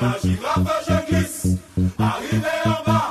là j'y va, je glisse. Arrivé en bas.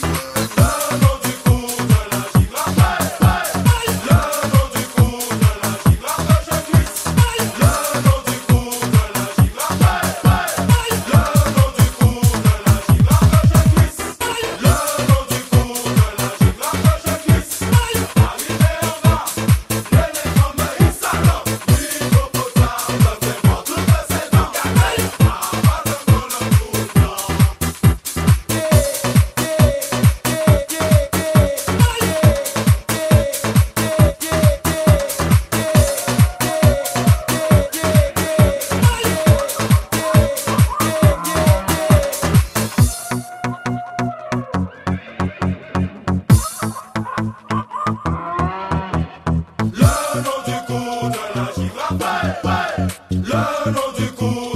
Thank you. l'anneau du cou.